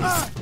Ah!